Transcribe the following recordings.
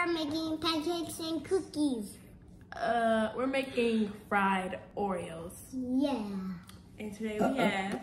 are making pancakes and cookies. Uh, we're making fried Oreos. Yeah. And today we have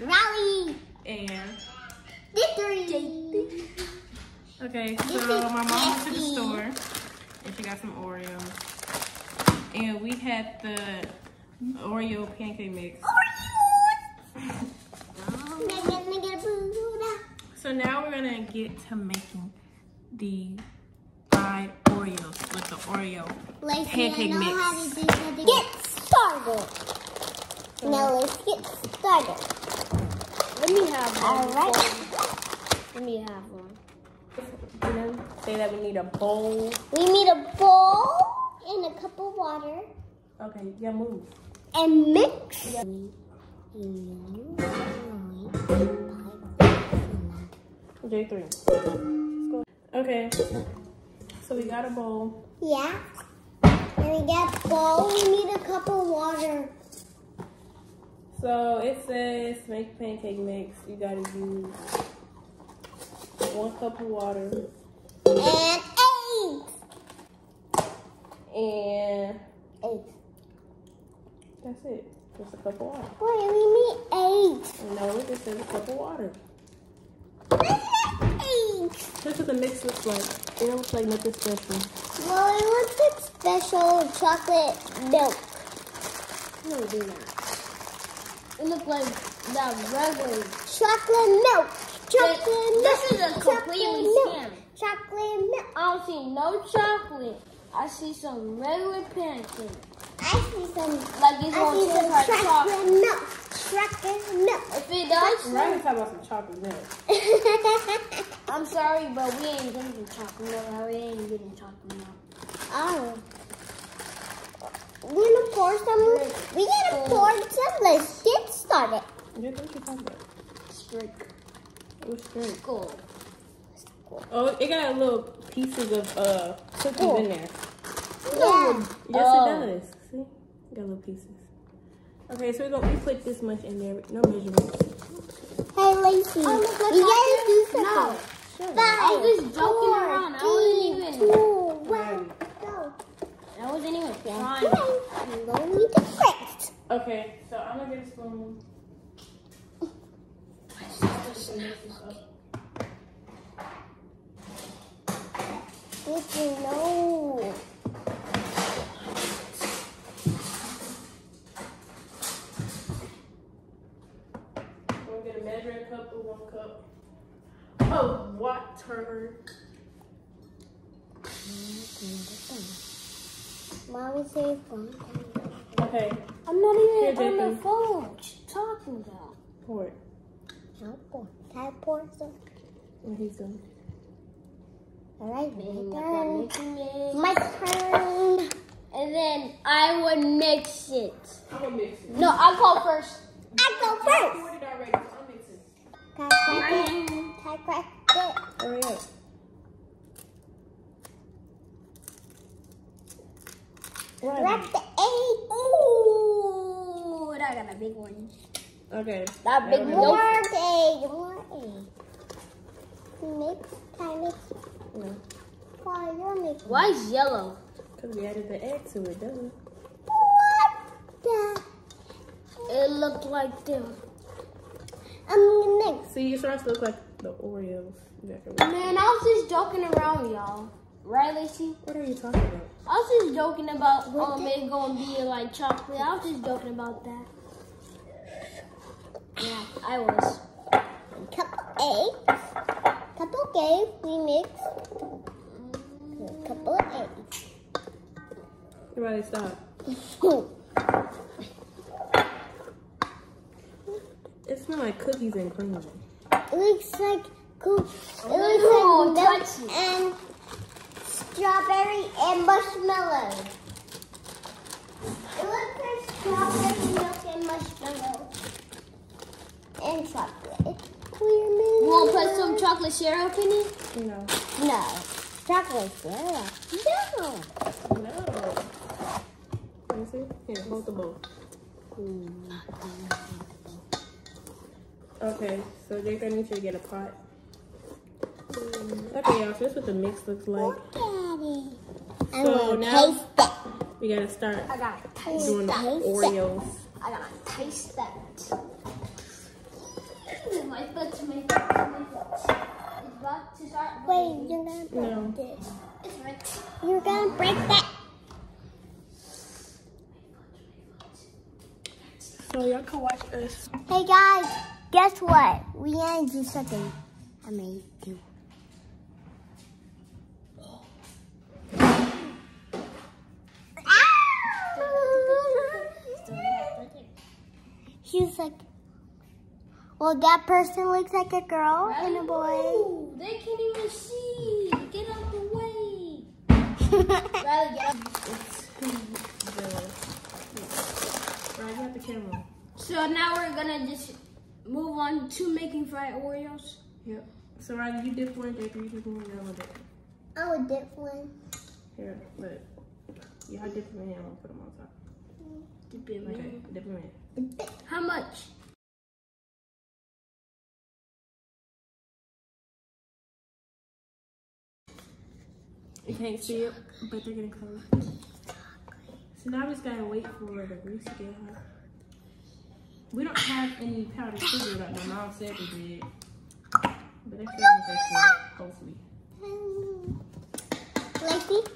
Rally. and Victory. okay, This so is my mom went to the store and she got some Oreos. And we had the Oreo pancake mix. Nigga, nigga, boo, boo, da. So now we're gonna get to making the fried Oreos with the Oreo. Lacey, Pancake I know mix. how to do. Get started. Now let's get started. Let me have one. All right. before- Let me have one. You know, say that we need a bowl. We need a bowl and a cup of water Okay, yeah, move. and mix. J3. Okay, so we got a bowl. Yeah. And we got a bowl. We need a cup of water. So it says make pancake mix. You gotta use one cup of water And eggs. and Eggs. that's it. Just a cup of water. Wait, we need eggs. No, it just says a cup of water. Eggs. That's what the mix looks like. It don't look like nothing special. Well, it looks like special chocolate milk. No, it do not. It look like that regular. Chocolate milk. Chocolate milk. This is a completely chocolate milk. scam. Chocolate milk. I don't see no chocolate. I see some regular pancakes. I see some. Like it's I see some like chocolate chocolate. milk. Chocolate milk. If it does, Right, we're talking about some chocolate milk. I'm sorry, but we ain't drinking chocolate milk. We ain't getting chocolate milk. oh. We're gonna pour some. We gotta pour some. Let's get started. Yeah, what you talking about? Straight What's drink? gold. Oh, it got little pieces of uh cookies in there. Yeah. Yes, Oh. it does. See, got little pieces. Okay, so we're gonna we put this much in there. No measurements. Hey, Lacey. Oh, look, look, you I gotta do something. no. Five, I oh, was just joking four, around. I wasn't three, even- two, one, go. I wasn't even trying. Okay, I'm going to the first. Okay, so I'm gonna get a spoon. Did you know? We're gonna get a measuring cup or one cup of water. Mommy say fun. Okay, I'm not Here, even on Jacob. the phone. What you talking about? pour it. Now pour. Can I pour some? What he's doing. All right, Making my up turn. that mixing mix. My turn. And then I would mix it. I'm gonna mix it. No, I go first. I go first. poured it already. I'm mixing. Can I crack it? Can I crack it? Hurry up. Crack the egg. Ooh, that got a big one. Okay. That big Now More egg. More egg. Mix. Can I mix? No, Why you're mixing? Why is yellow? because we added the egg to it, doesn't it? What the? It looked like them. I'm next. See, it starts to look like the Oreos. You got to- Man, I was just joking around, y'all. Right, Lacey? What are you talking about? I was just joking about um it gonna be like chocolate. I was just joking about that. Yeah, I was. Couple eggs. Couple eggs. We mix. Couple of eggs. Everybody stop. It smells like cookies and cream. It looks like cool. It looks like milk and strawberry and marshmallow. It looks like strawberry milk and marshmallow and chocolate. Clear milk. You wanna put some chocolate syrup in it? No. No. Chocolate syrup. No. No. Let me see. Here, hold the bowl. Mm. Okay, so Jake, I need you to get a pot. Okay, y'all. So this is what the mix looks like. Look at it. I'm So gonna now- taste it. We gotta start I gotta taste doing the Taste it. Oreos. I gotta taste that. Ooh, My foot, my foot, my foot. About to start. Wait, you're gonna break No. this. It's right. You're gonna break that. So y'all can watch us. Hey guys, guess what? We gonna do something amazing. Well, that person looks like a girl and a boy. Ooh, they can't even see. Get out of the way. Rather get out. Right, you have the camera. So now we're gonna just move on to making fried Oreos. Yep. So Riley, you dip one, Jacob, you dip one, y'all will dip. I would dip one. Here, look. Y'all dip them in, I'm gonna put them on top. Mm-hmm. Dip it in. Okay, dip them in. How much? You can't see it, but they're gonna close. So now we just gotta wait for the grease to get hot. We don't have any powdered sugar like my mom said we did. But said we taste good, hopefully.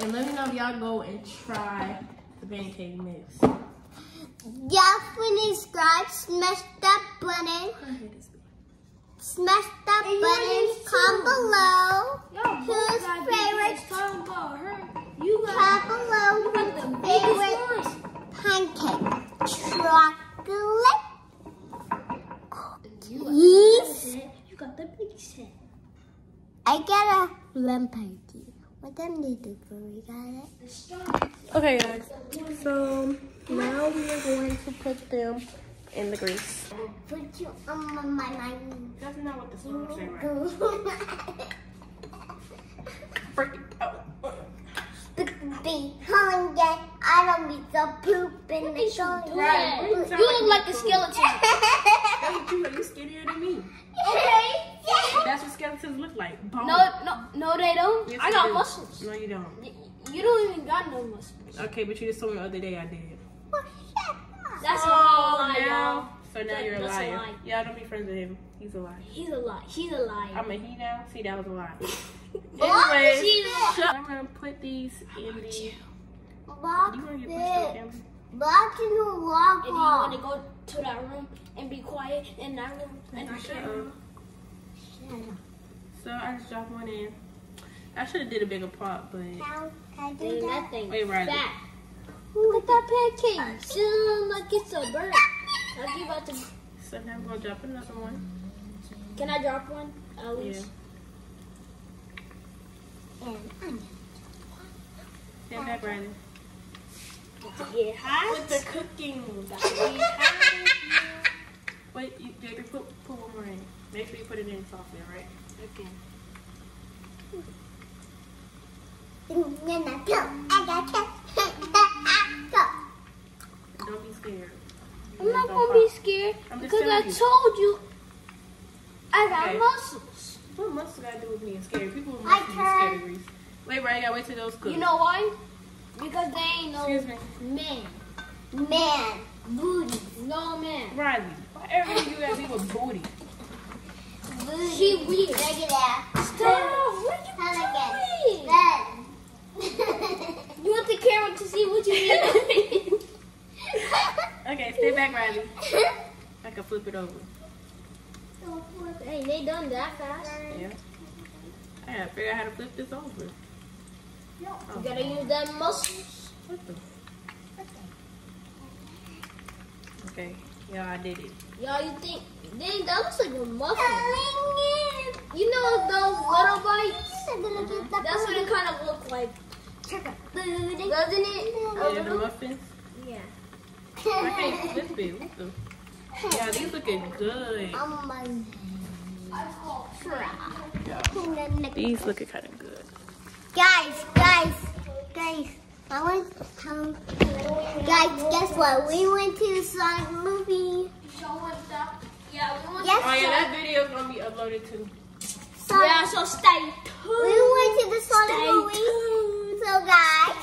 And let me know if y'all go and try the pancake mix. definitely subscribe, smash that button, I hate this bit. Smash that And button, comment below, Whose favorite- talking about her. You got, comment below, you the favorite pancake, chocolate, You. You got the biggest head. I got a lemon pancake. What they do for me, got it? Okay guys, so now we are going to put them in the grease. Put you on my mind. That's not what the song say right. Freak it out. Be hungry. I don't be so poop in the shoulder. Right. You look like a skeleton. That's you, you skinnier than me. Okay. That's what skeletons look like. Bone. No, no, no, they don't. Yes, I you got do. muscles. No, you don't. You don't even got no muscles. Okay, but you just told me the other day I did. That's a Oh, whole lie, now. So now That- you're a that's a liar. lie. Y'all don't be friends with him. He's a liar. He's a lie. He's a liar. I'm a he now. See, that was a lie. Anyways, I'm gonna put these in the. You Block wanna get pushed camera? Block in the walk and you want to go to that room and be quiet in that room and I can't. So I just dropped one in. I should have did a bigger pot, but Now, can I do Dude, that? Wait, Riley. Look at that pancake. Sound like it's a bird. Like you about to. so now I'm gonna drop another one. Can I drop one? At Yeah. And onion. Stand back, Riley. Get hot. With the cooking. Wait, you, Jacob, put, put one more in. Make sure you put it in softly, alright? Okay. And then I go. I got to go. Don't be scared. I'm not Don't gonna be pop. scared I'm just because I you. told you I got Okay. muscles. What muscles got to do with being scared? People with muscles be scared of turn. grease. Wait, Riley, gotta wait till those cook. You know why? Because they ain't no Excuse me. man. Man, booty. No man. Riley, why everything you gotta be with booty? Booty. She weird. Check it out. Stop! What are you again. doing? Then. You want the camera to see what you're doing? Okay, stay back, Riley. Can flip it over. hey, they done that fast. Yeah. I gotta figure out how to flip this over. You oh. gotta use them muscles. What the? Okay, yeah, I did it. Y'all, you think? Dang, that looks like a muffin. You know those little bites? That's what it kind of look like. Doesn't it? Yeah, the muffins. Yeah. I can't flip it. What the? Yeah, these looking good. On my These looking kind of good. Guys, guys, guys, I want to tell guys, guess what? We went to the Sonic movie. Yeah, we want Yes, Oh yeah, that video is gonna be uploaded too. Sonic. Yeah, so stay tuned. We went to the Sonic movie. So guys, guess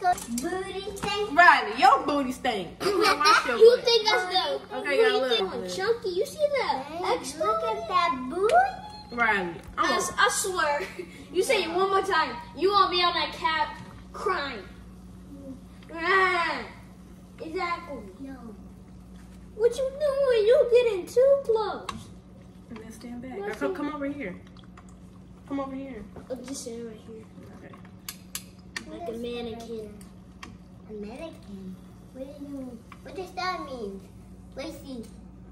what? We was going booty thing. Riley, your booty stink. You know, wash your You think that's the Okay, you y'all, think look. chunky? You see that? Hey, Extra. Look at that booty. Riley, I'm I, gonna- s- I swear. You say it one more time. You won't be on that cat crying. Exactly. No. What you doing? You getting too close. And then stand back. Come, come over here. Come over here. Oh, just sit right here. Okay. Like a mannequin. A mannequin. What do you? What does that mean? Lacey.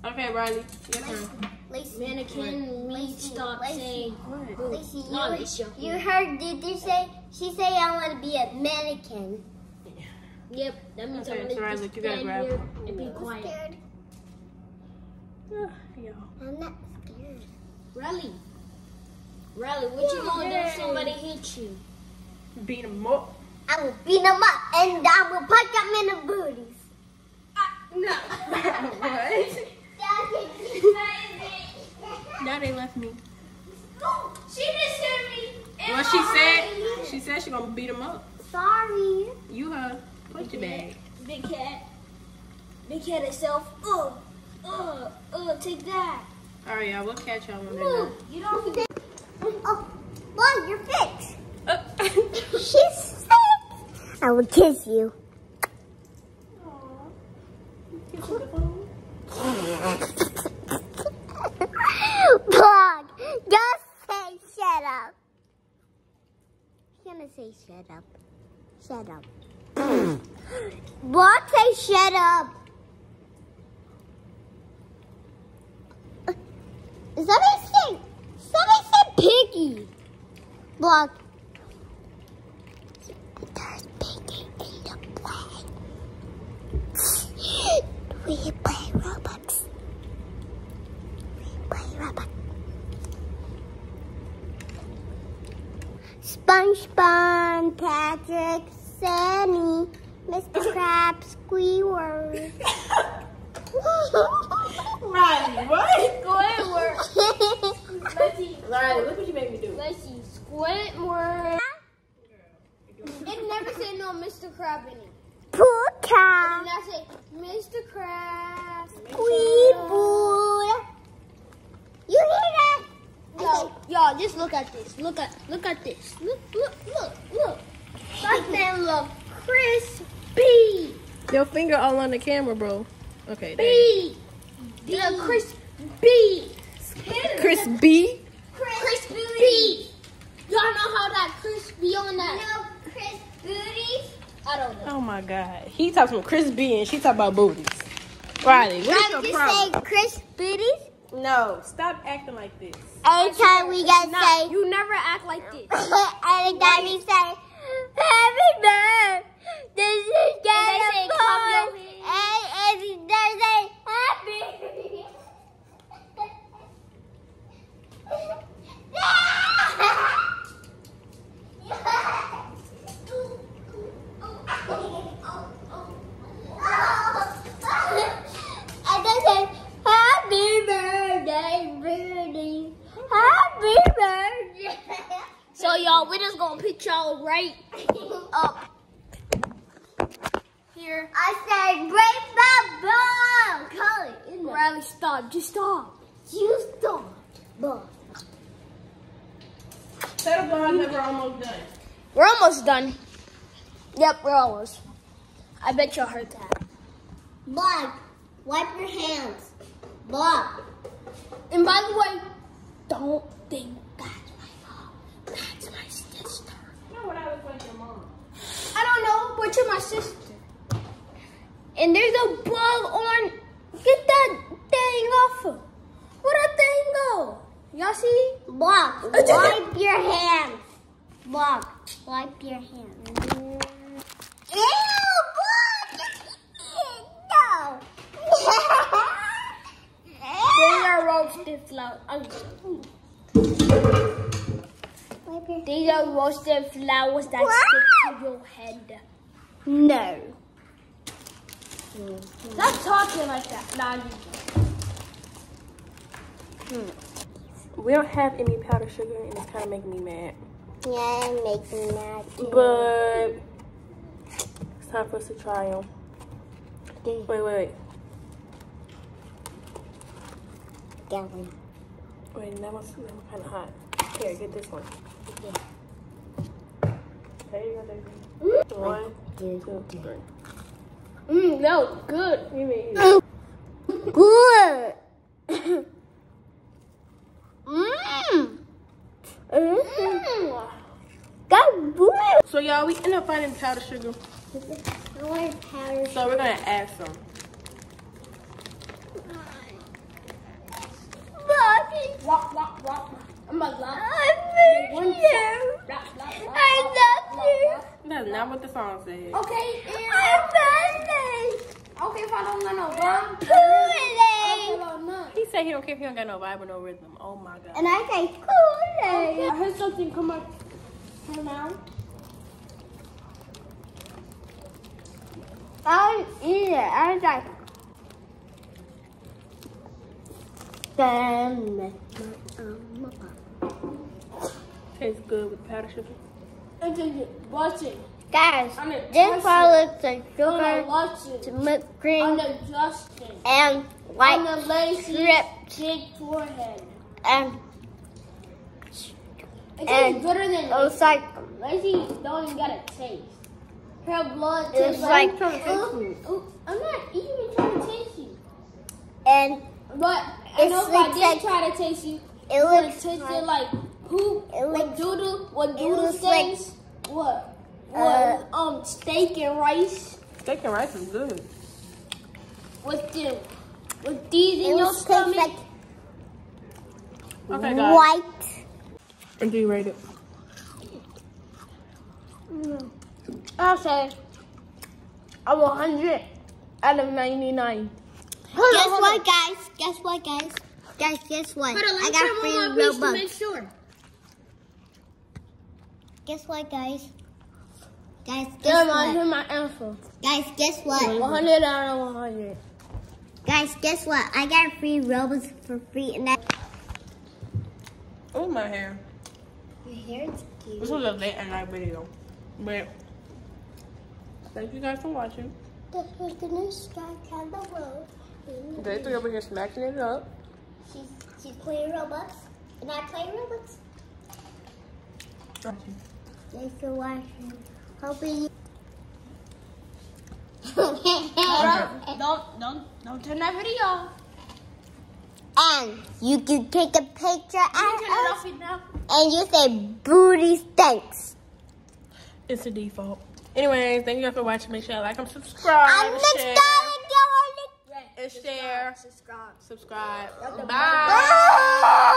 Okay, Riley, your turn. Lacey. Mannequin means stop saying. What? boo. Lacey, No, you, it's joking. you heard? Did you say? She say I want to be a mannequin. Yep, that means Okay, I'm so gonna Riley, just you gotta grab here and be I'm quiet. scared. Ah, yo. I'm not scared. Riley. Riley, what you gonna do if somebody hit you? Beat him up. I will beat them up and I will punch them in the booties. Uh, no. what? Now they left me. Oh, she just hit me. Well, she said, she said she gonna beat him up. Sorry. You her. Put your bag. Big cat. Big cat itself. Ugh. Ugh. Ugh. Take that. All right, y'all. We'll catch y'all when they're Move. done. You don't forget. Oh, well, you're fixed. She's sick. I will kiss you. Vlog, just say shut up. He's gonna say shut up. Shut up. Vlog, say shut up. Somebody say, somebody say piggy. Vlog. There's piggy in the play. We play Roblox. We play Roblox. SpongeBob, Patrick, Sammy, Mr. Crab, Squidward. Riley, what? Work. Let's see. Riley, look what you made me do. Let's see. Squidward. It never said no Mr. Crab in it. Puka, And I say Mr. Crab. You hear that? Yo, y'all, just look at this. Look at, look at this. Look, look, look, look. That thing look crispy. Your finger all on the camera, bro. Okay. there. B. The crispy. Chris B. Crispy. Y'all know how that crispy on that? No, Chris Booties. I don't know. Oh my God. He talks about Chris B and she talk about booties. Riley, what's I your just problem? say Chris Booties. No, stop acting like this. Anytime we gotta say, you never act like this. anytime we say, Happy birthday, this is And they say, Jennifer. "Clap And if they say, Happy. And they say, Happy birthday, Birdie. Happy birthday. So y'all, we're just gonna put y'all right up here. I said, break the ball. Call it in there. Riley, stop. Just stop. You stop. Ball. Tell the vlog that we're almost done. We're almost done. Yep, we're almost. I bet y'all heard that. Bug, wipe your hands. Bug. And by the way, don't think that's my mom. That's my sister. You know what I look like your mom. I don't know, but you're my sister. And there's a bug on. Get that thing off of. Where'd that thing go? Y'all see? Bug, wipe your hands. Bug, wipe your hands. Ew, Bug. No. These are roasted flowers. I'm just- Wipe your These are roasted flowers that What? stick to your head. No. Stop talking like that. Nah, hmm. you We don't have any powdered sugar, and it's kind of making me mad. Yeah, it makes me mad. too. But it's time for us to try them. Mm. Wait, wait, wait. That one. Wait, that one's, that one's kind of hot. Here, get this one. There you go. One, two, three. Mmm, that was good. You may eat it. Good. Mmm. Mm. That's good. So y'all, we end up finding powdered sugar. I want powder. So we're gonna add some. Wop, wop, wop. I'm a lot. I miss you. I love you. That's not what the song says. Okay, I miss okay, if I don't got no rhyme, you. I Kool-Aid. He said he don't care if he don't got no vibe or no rhythm. Oh my god. And I say Kool-Aid. I heard something come up her mouth. I don't eat it. I was like, damn. Tastes good with powdered sugar. And then watch it. Guys, I'm a this one looks like I'm gonna sugar, watch it. to whipped I'm cream, and I'm white the lazy strip, big forehead. and It And tastes better than it looks like lazy. Don't even got a taste. Her blood It tastes was like- Ooh, ooh, I'm not even trying to taste you. and But I know if I did like- try to taste you, it it would have looks tasted like, like poop. It what looks- doodle? What doodle looks like- things? what? Uh, What? um, steak and rice Steak and rice is good. with them. With these it in your stomach. like Okay, guys. white. And do you rate it? I'll say I'm 100 out of 99. Guess what, guys? Guess what, guys? Guys, guess what? Hold on, I got free more piece to make sure. Guess what, guys? Guys, guess Never mind, what? here's my answer. Guys, guess what? 100 out of 100. Guys, guess what? I got free Robux for free, and that. Oh, my hair. Your hair is cute. This was a late at night video. But thank you guys for watching. The gonna strike on the road. They three over here smacking it up. She's she's playing Roblox, and I play Roblox. Thanks for watching. Hoping you. Hold up. Don't, don't, don't turn that video off. and you can take a picture You of us, and you say booty stinks. It's a default. Anyways, thank you guys for watching. Make sure you like and subscribe. I'm and the share, star and share, Subscribe. subscribe. Bye. Bye.